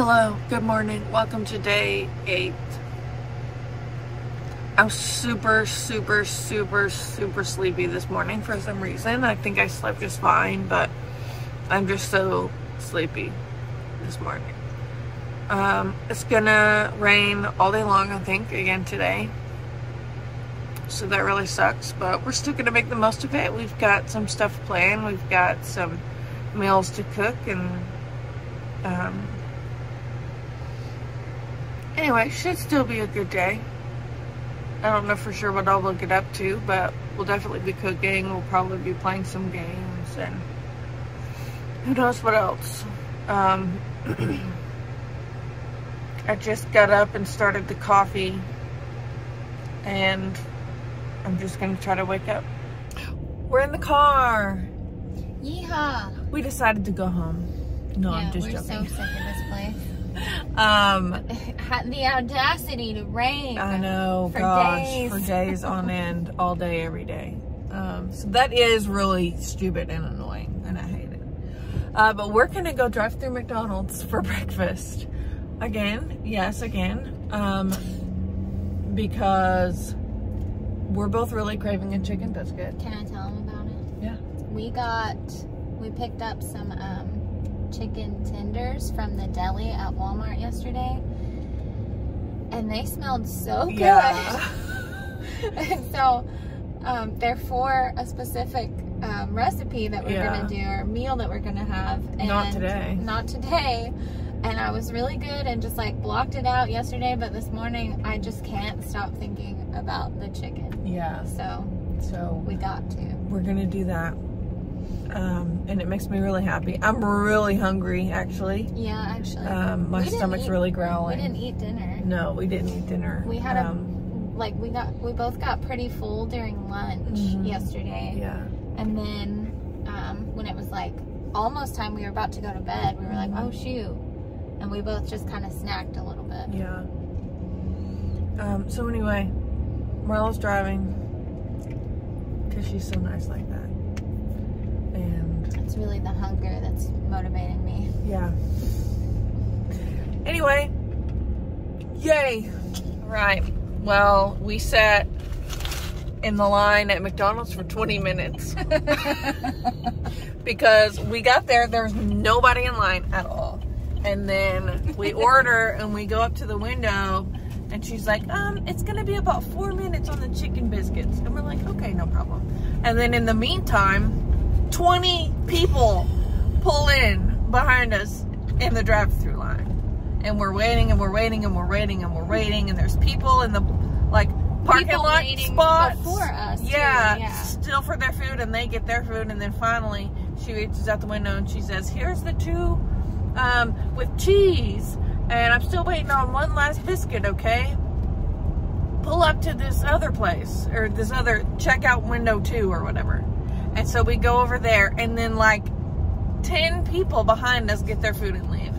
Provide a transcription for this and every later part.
Hello, good morning. Welcome to day eight. I'm super, super, super, super sleepy this morning for some reason. I think I slept just fine, but I'm just so sleepy this morning. Um, it's gonna rain all day long, I think, again today. So that really sucks, but we're still gonna make the most of it. We've got some stuff planned. We've got some meals to cook and um, Anyway, should still be a good day. I don't know for sure what I'll look it up to, but we'll definitely be cooking. We'll probably be playing some games and who knows what else. Um, I just got up and started the coffee and I'm just going to try to wake up. We're in the car. Yeehaw! We decided to go home. No, yeah, I'm just we're joking. so sick of this place. Um, the audacity to rain. I know, For gosh, days. for days on end, all day, every day. Um, so that is really stupid and annoying, and I hate it. Uh, but we're gonna go drive through McDonald's for breakfast again. Yes, again, um, because we're both really craving a chicken biscuit. Can I tell them about it? Yeah. We got, we picked up some um, chicken tenders from the deli at Walmart yesterday, and they smelled so good. Yeah. and so um, they're for a specific um, recipe that we're Yeah. gonna do or meal that we're gonna have. And Not today. Not today. And I was really good and just like blocked it out yesterday, but this morning I just can't stop thinking about the chicken. Yeah. So So we got to. we're gonna do that. And it makes me really happy. I'm really hungry, actually. Yeah, actually. Um, my stomach's eat- really we growling. didn't eat dinner. No, we didn't eat dinner. We had um, a like we got we both got pretty full during lunch Mhm. yesterday. yeah. And then um, when it was like almost time we were about to go to bed, we were like, oh shoot. And we both just kind of snacked a little bit. Yeah. Um, so anyway, Marlow's driving because she's so nice like that. And It's really the hunger that's motivating me. yeah. Anyway, yay. Right. Well, we sat in the line at McDonald's for 20 minutes because we got there, there's nobody in line at all. And then we order and we go up to the window and she's like, um, it's gonna be about four minutes on the chicken biscuits. And we're like, okay, no problem. And then in the meantime, 20 people pull in behind us in the drive-through line. And we're waiting and we're waiting and we're waiting and we're waiting and there's people in the like parking People lot spots before us, too, Yeah, yeah. still for their food and they get their food and then finally she reaches out the window and she says, "Here's the two um, with cheese and I'm still waiting on one last biscuit. Okay, pull up to this other place or this other checkout window two or whatever." And so we go over there and then like ten people behind us get their food and leave.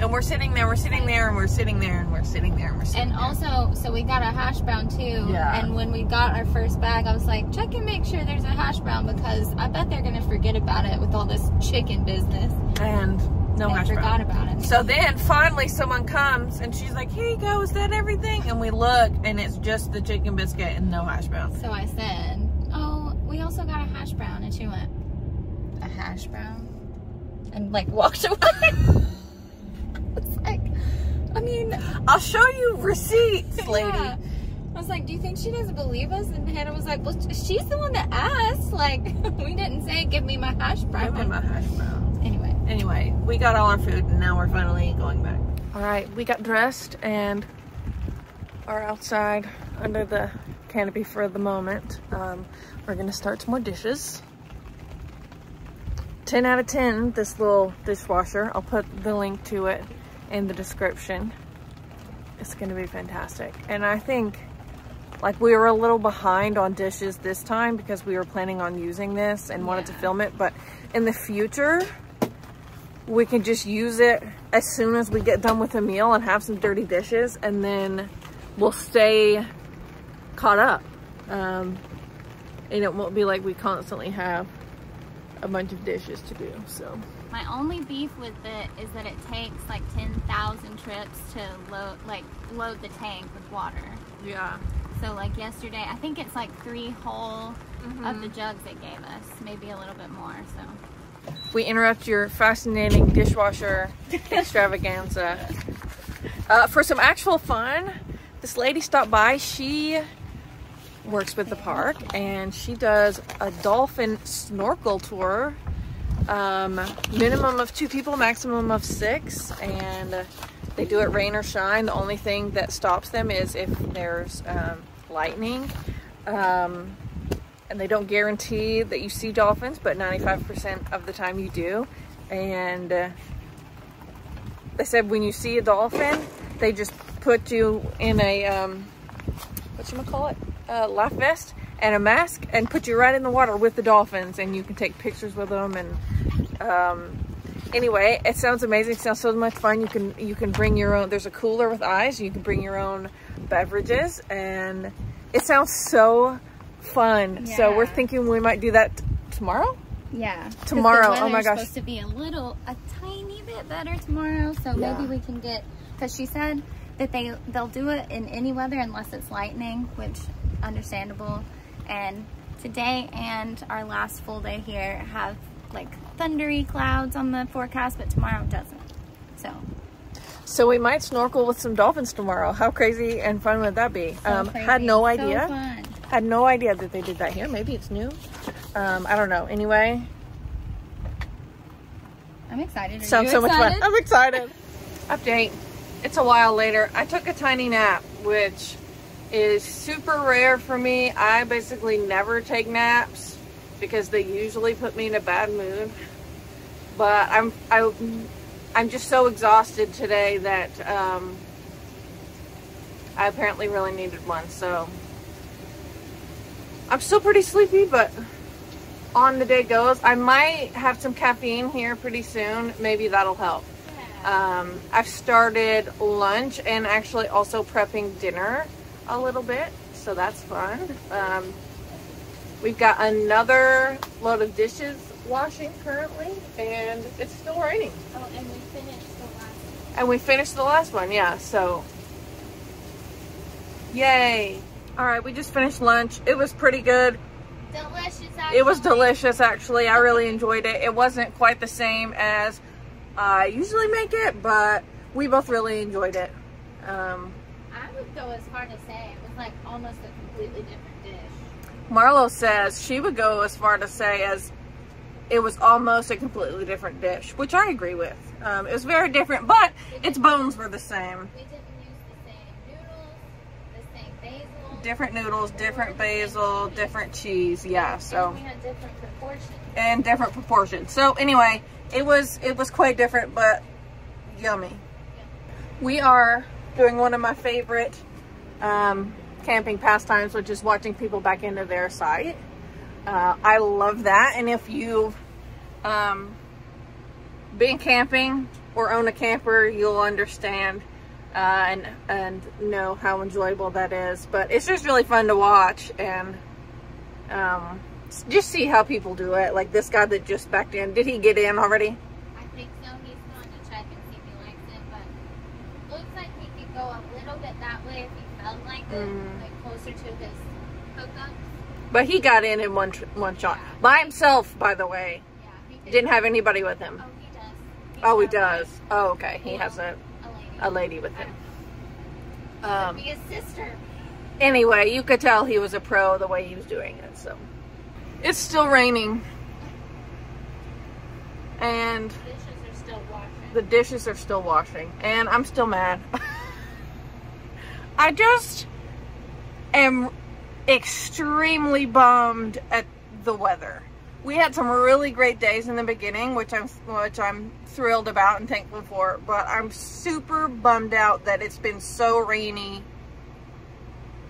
And we're sitting there, we're sitting there, and we're sitting there, and we're sitting there, and we're sitting there. And there. also, so we got a hash brown too. Yeah. And when we got our first bag, I was like, check and make sure there's a hash brown because I bet they're gonna forget about it with all this chicken business. and no hash forgot brown. about it. So then finally someone comes and she's like, here you go, is that everything? And we look and it's just the chicken biscuit and no hash brown. So I said, "Oh, we also got a hash brown," and she went, "A hash brown," and like walked away. it's like, I mean, I'll show you receipts, lady. yeah. I was like, "Do you think she doesn't believe us?" And Hannah was like, "Well, she's the one that asked. Like, we didn't say give me my hash brown." Give me my hash brown. Anyway, Anyway, we got all our food and now we're finally going back. All right, we got dressed and are outside under the canopy for the moment. Um, we're gonna start some more dishes. 10 out of 10, this little dishwasher. I'll put the link to it in the description. It's gonna be fantastic. And I think like we were a little behind on dishes this time because we were planning on using this and wanted to film it. But in the future, we can just use it as soon as we get done with a meal and have some dirty dishes and then we'll stay caught up. Um, and it won't be like we constantly have a bunch of dishes to do. So My only beef with it is that it takes like 10,000 trips to load, like load the tank with water. Yeah. So like yesterday, I think it's like three whole Mm-hmm. of the jugs it gave us, maybe a little bit more. So We interrupt your fascinating dishwasher extravaganza. Uh, for some actual fun, this lady stopped by. She works with the park and she does a dolphin snorkel tour. Um, minimum of two people, maximum of six, and they do it rain or shine. The only thing that stops them is if there's um, lightning. Um, and they don't guarantee that you see dolphins, but 95% of the time you do. And uh, they said when you see a dolphin, they just put you in a, um, what you call it, a life vest and a mask and put you right in the water with the dolphins and you can take pictures with them and um, anyway it sounds amazing it sounds so much fun you can you can bring your own there's a cooler with ice you can bring your own beverages and it sounds so fun so we're thinking we might do that tomorrow yeah Tomorrow, oh my gosh. supposed to be a little, a tiny bit better tomorrow. So Yeah. maybe we can get because she said that they they'll do it in any weather unless it's lightning, which understandable. And today and our last full day here have like thundery clouds on the forecast, but tomorrow doesn't. So so we might snorkel with some dolphins tomorrow how crazy and fun would that be so um, had no So idea fun. had no idea that they did that here maybe it's new um, i don't know anyway I'm excited. Are Sounds so much fun. I'm excited. Update. It's a while later. I took a tiny nap, which is super rare for me. I basically never take naps because they usually put me in a bad mood. But I'm I, I'm just so exhausted today that um, I apparently really needed one. So I'm still pretty sleepy, but on the day goes. I might have some caffeine here pretty soon. Maybe that'll help. Um, I've started lunch and actually also prepping dinner a little bit, so that's fun. Um, we've got another load of dishes washing currently, and it's still raining. Oh, and we finished the last. And we finished the last one, yeah, so. Yay! Alright, we just finished lunch. It was pretty good. Delicious. It was delicious, actually. I really enjoyed it. It wasn't quite the same as I usually make it, but we both really enjoyed it. Um, Would go as far to say it was like almost a completely different dish. Marlow says she would go as far to say as it was almost a completely different dish, which I agree with. Um, it was very different, but its bones were the same. We didn't use the same noodles, the same basil. Different noodles, different basil, different cheese. Yeah, so. And we had different proportions. and different proportions. So anyway, it was it was quite different, but yummy. We are doing one of my favorite um, camping pastimes, which is watching people back into their site. Uh, I love that, and if you've um, been camping or own a camper, you'll understand uh, and and know how enjoyable that is. But it's just really fun to watch and um, just see how people do it. Like this guy that just backed in. Did he get in already? I think so. He's going to check and see if he likes it, but looks like he could go a little bit that like Mm. like closer to his hookups. But he got in in one tr- one shot by himself. By the way, Yeah, he could. didn't have anybody with him. Oh, he does. Oh, he does. Oh, okay. He has a, A lady. a lady with him. Um, Be his sister. anyway, you could tell he was a pro the way he was doing it. So it's still raining, and the Dishes are still washing. the dishes are still washing, and I'm still mad. I just am extremely bummed at the weather. We had some really great days in the beginning, which I'm which I'm thrilled about and thankful for, but I'm super bummed out that it's been so rainy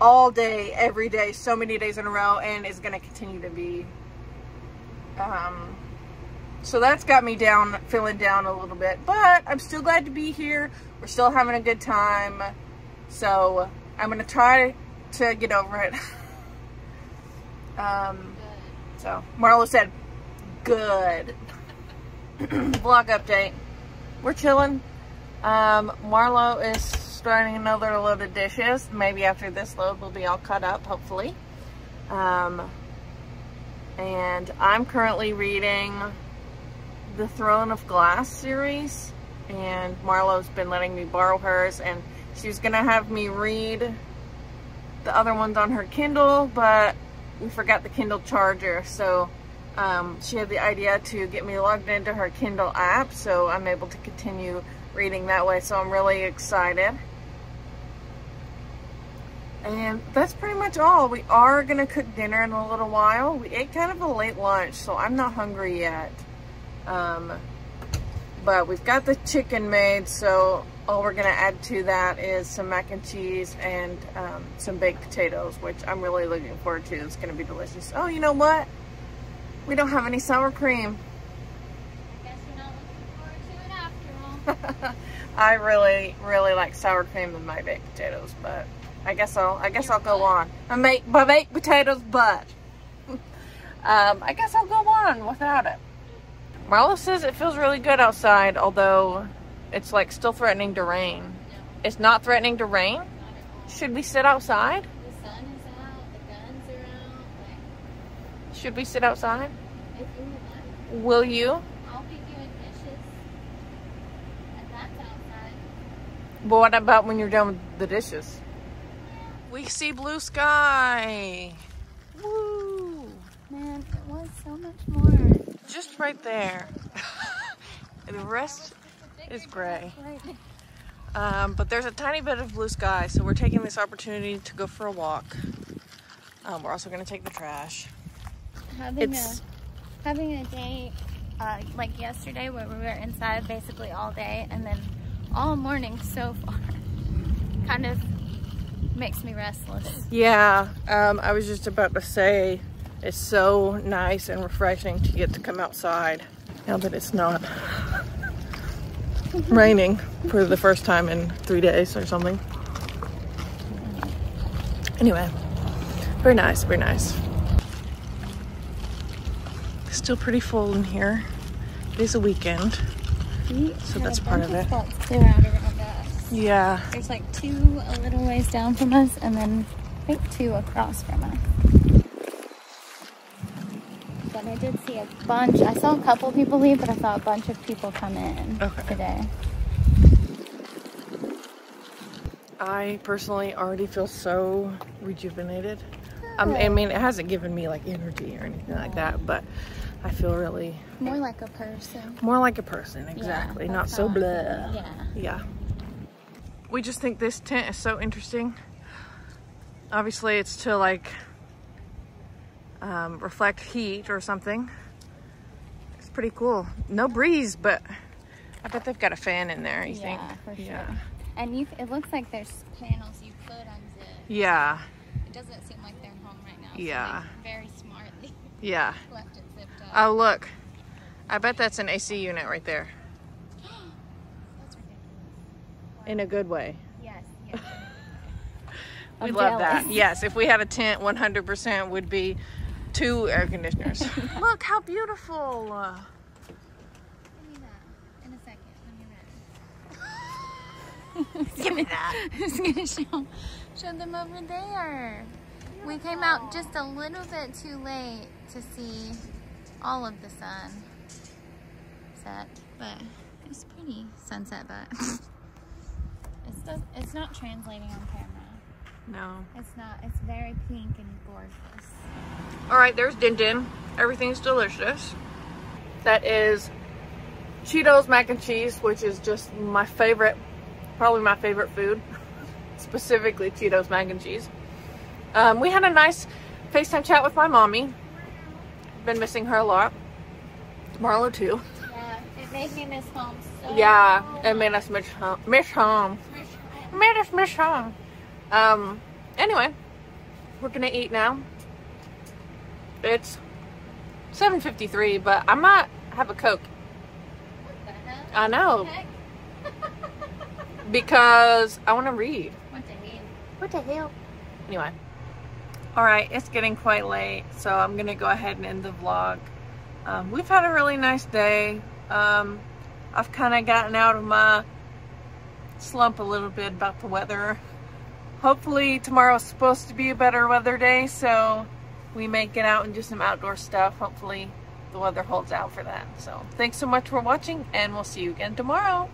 all day, every day, so many days in a row, and is going to continue to be. Um, so that's got me down, feeling down a little bit, but I'm still glad to be here. We're still having a good time, so I'm going to try to get over it. um, so Marlow said, good. vlog update. We're chilling. Um, Marlow is starting another load of dishes. Maybe after this load we'll be all cut up, hopefully. Um, and I'm currently reading the Throne of Glass series. And Marlow's been letting me borrow hers. And she's going to have me read the other ones on her Kindle, but we forgot the Kindle charger. So um, she had the idea to get me logged into her Kindle app so I'm able to continue reading that way. So I'm really excited. And that's pretty much all. We are going to cook dinner in a little while. We ate kind of a late lunch, so I'm not hungry yet. Um, but we've got the chicken made, so all we're going to add to that is some mac and cheese and um, some baked potatoes, which I'm really looking forward to. It's going to be delicious. Oh, you know what? We don't have any sour cream. I guess we're not looking forward to it after all. I really, really like sour cream in my baked potatoes, but I guess I'll, I guess I'll go on. I make my baked potatoes, but um, I guess I'll go on without it. Marlow says it feels really good outside, although it's like still threatening to rain. It's not threatening to rain? Should we sit outside? The sun is out, the guns are out. Should we sit outside? If you would like, Will you? I'll be doing dishes. And that's outside. But what about when you're done with the dishes? We see blue sky. Woo! Man, it was so much more. Just right there. the rest is gray. Um, but there's a tiny bit of blue sky, so we're taking this opportunity to go for a walk. Um, we're also going to take the trash. Having It's a having a day uh, like yesterday where we were inside basically all day and then all morning so far kind of makes me restless. yeah. Um, I was just about to say it's so nice and refreshing to get to come outside now that it's not raining for the first time in three days or something. Anyway, very nice, very nice. Still pretty full in here. It is a weekend. We So that's part bunch of it. Spots clear out around us. Yeah. There's like two a little ways down from us and then I think two across from us. But I did see a bunch. I saw a couple people leave, but I saw a bunch of people come in Okay. today. I personally already feel so rejuvenated. Um, I mean, it hasn't given me like energy or anything like that, but I feel really More like a person. more like a person, exactly. Yeah, Not so feel. blah. Yeah. Yeah. We just think this tent is so interesting. Obviously, it's to like um, reflect heat or something. It's pretty cool. No breeze, but I bet they've got a fan in there. You think? Yeah, for sure. Yeah. And you, it looks like there's panels you could unzip. Yeah. It doesn't seem like they're home right now. Yeah. So very smartly Yeah. left it zipped up. Oh, look. I bet that's an AC unit right there. In a good way. Yes. yes. We I'm love that. Yes, if we had a tent, 100% would be two air conditioners. Look how beautiful. Give me that in a second when you're ready. Give me that. I gonna show, show them over there. We came out just a little bit too late to see all of the sun set, but it's pretty sunset, but it's just, it's not translating on camera. No. It's not. It's very pink and gorgeous. All right, there's Din Din. Everything's delicious. That is Cheetos mac and cheese, which is just my favorite, probably my favorite food. Specifically Cheetos mac and cheese. Um, we had a nice FaceTime chat with my mommy. Been missing her a lot. Marlow too. Yeah, it made me miss home so. Yeah, it made us miss home. Miss home. much. Made us miss home. Um, anyway, we're gonna eat now. It's 7.53, but I might have a Coke. What the hell? I know, Heck? because I want to read. What the hell? What the hell? Anyway. Alright, it's getting quite late, so I'm gonna go ahead and end the vlog. Um, we've had a really nice day. Um, I've kind of gotten out of my slump a little bit about the weather. Hopefully tomorrow's supposed to be a better weather day, so we may get out and do some outdoor stuff. Hopefully the weather holds out for that. So thanks so much for watching, and we'll see you again tomorrow.